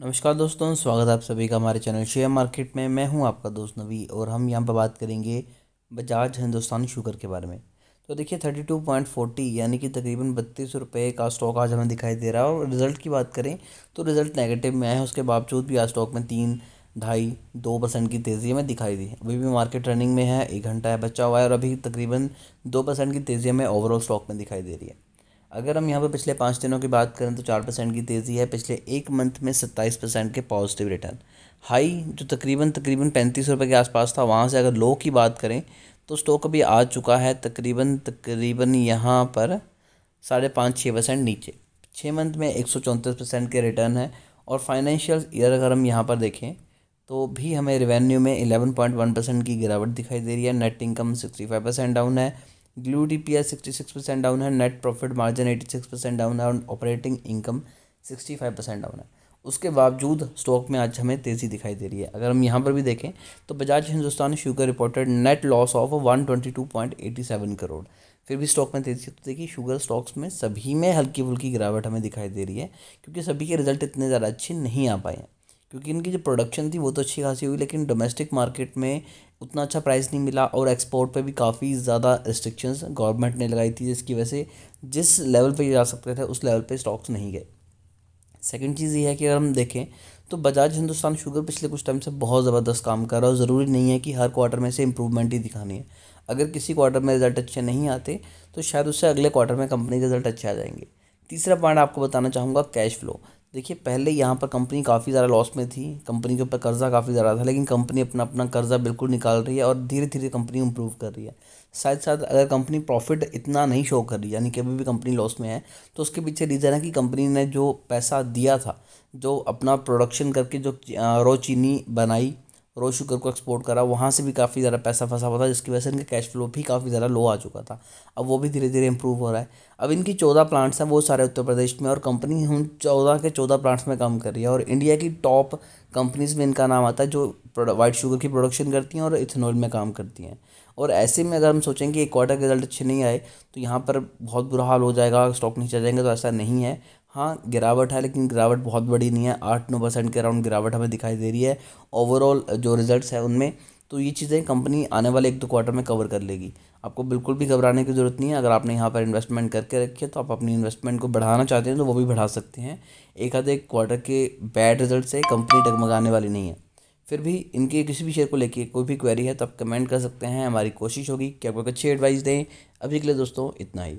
नमस्कार दोस्तों, स्वागत है आप सभी का हमारे चैनल शेयर मार्केट में। मैं हूँ आपका दोस्त नवी और हम यहाँ पर बात करेंगे बजाज हिंदुस्तान शुगर के बारे में। तो देखिए, थर्टी टू पॉइंट फोर्टी यानी कि तकरीबन बत्तीस रुपये का स्टॉक आज हमें दिखाई दे रहा है। और रिज़ल्ट की बात करें तो रिज़ल्ट नेगेटिव में आया है। उसके बावजूद भी आज स्टॉक में तीन ढाई दो परसेंट की तेज़ी हमें दिखाई दी अभी भी मार्केट रनिंग में है, एक घंटा है बचा हुआ है और अभी तकरीबन दो परसेंट की तेज़ी हमें ओवरऑल स्टॉक में दिखाई दे रही है। अगर हम यहाँ पर पिछले पाँच दिनों की बात करें तो चार परसेंट की तेज़ी है, पिछले एक मंथ में सत्ताईस परसेंट के पॉजिटिव रिटर्न। हाई, जो तकरीबन तकरीबन पैंतीस रुपये के आसपास था, वहाँ से अगर लो की बात करें तो स्टॉक अभी आ चुका है, तकरीबन तकरीबन यहाँ पर साढ़े पाँच छः परसेंट नीचे। छः मंथ में एक सौ चौंतीस परसेंट के रिटर्न है और फाइनेंशियल ईयर अगर हम यहाँ पर देखें तो भी हमें रेवेन्यू में इलेवन पॉइंट वन परसेंट की गिरावट दिखाई दे रही है। Net income sixty five percent down है। Glue D P S sixty six percent down है net profit margin eighty six percent down है और operating income sixty five percent down है। उसके बावजूद स्टॉक में आज हमें तेज़ी दिखाई दे रही है। अगर हम यहाँ पर भी देखें तो Bajaj Hindustan Sugar reported net loss of one twenty two point eighty seven crore फिर भी स्टॉक में तेज़ी तो देखिए शुगर स्टॉक्स में सभी में हल्की फुल्की गिरावट हमें दिखाई दे रही है, क्योंकि सभी के रिज़ल्ट इतने ज़्यादा अच्छे नहीं आ पाए हैं। क्योंकि इनकी जो प्रोडक्शन थी वो तो अच्छी खासी हुई, लेकिन डोमेस्टिक मार्केट में उतना अच्छा प्राइस नहीं मिला और एक्सपोर्ट पे भी काफ़ी ज़्यादा रिस्ट्रिक्शंस गवर्नमेंट ने लगाई थी जिसकी वजह से जिस लेवल पे जा सकते थे, उस लेवल पे स्टॉक्स नहीं गए। सेकंड चीज़ ये है कि अगर हम देखें तो बजाज हिंदुस्तान शुगर पिछले कुछ टाइम से बहुत ज़बरदस्त काम कर रहा है और ज़रूरी नहीं है कि हर क्वार्टर में से इम्प्रूवमेंट ही दिखानी है। अगर किसी क्वार्टर में रिज़ल्ट अच्छे नहीं आते तो शायद उससे अगले क्वार्टर में कंपनी के रिज़ल्ट अच्छे आ जाएँगे। तीसरा पॉइंट आपको बताना चाहूँगा कैश फ्लो देखिए, पहले यहाँ पर कंपनी काफ़ी ज़्यादा लॉस में थी कंपनी के ऊपर कर्जा काफ़ी ज़्यादा था, लेकिन कंपनी अपना अपना कर्जा बिल्कुल निकाल रही है और धीरे धीरे कंपनी इंप्रूव कर रही है। साथ साथ अगर कंपनी प्रॉफिट इतना नहीं शो कर रही, यानी कि अभी भी कंपनी लॉस में है तो उसके पीछे रीज़न है कि कंपनी ने जो पैसा दिया था, जो अपना प्रोडक्शन करके जो रो चीनी बनाई रो शुगर को एक्सपोर्ट करा, वहाँ से भी काफ़ी ज़्यादा पैसा फंसा हुआ था, जिसकी वजह से इनका कैश फ्लो भी काफ़ी ज़्यादा लो आ चुका था। अब वो भी धीरे धीरे इंप्रूव हो रहा है। अब इनकी चौदह प्लांट्स हैं, वो सारे उत्तर प्रदेश में और कंपनी उन चौदह के चौदह प्लांट्स में काम कर रही है। और इंडिया की टॉप कंपनीज़ में इनका नाम आता है, जो वाइट शुगर की प्रोडक्शन करती हैं और इथेनॉल में काम करती हैं। और ऐसे में अगर हम सोचें कि एक क्वार्टर के रिज़ल्ट अच्छे नहीं आए तो यहाँ पर बहुत बुरा हाल हो जाएगा स्टॉक नीचे जाएँगे तो ऐसा नहीं है। हाँ गिरावट है, लेकिन गिरावट बहुत बड़ी नहीं है। आठ नौ परसेंट के अराउंड गिरावट हमें दिखाई दे रही है। ओवरऑल जो रिजल्ट्स है उनमें तो ये चीज़ें कंपनी आने वाले एक दो क्वार्टर में कवर कर लेगी। आपको बिल्कुल भी घबराने की ज़रूरत नहीं है। अगर आपने यहाँ पर इन्वेस्टमेंट करके रखी है तो आप अपनी इन्वेस्टमेंट को बढ़ाना चाहते हैं तो वो भी बढ़ा सकते हैं। एक आधे क्वार्टर के बैड रिज़ल्ट से कंपनी डगमगाने वाली नहीं है। फिर भी इनके किसी भी शेयर को लेके कोई भी क्वेरी है तो आप कमेंट कर सकते हैं। हमारी कोशिश होगी कि आपको अच्छी एडवाइस दें। अभी के लिए दोस्तों, इतना ही।